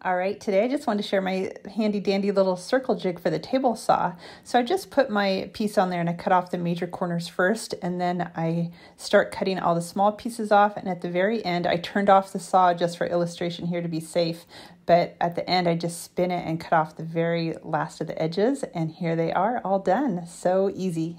All right, today I just wanted to share my handy dandy little circle jig for the table saw. So I just put my piece on there and I cut off the major corners first and then I start cutting all the small pieces off and at the very end I turned off the saw just for illustration here to be safe. But at the end I just spin it and cut off the very last of the edges and here they are all done. So easy.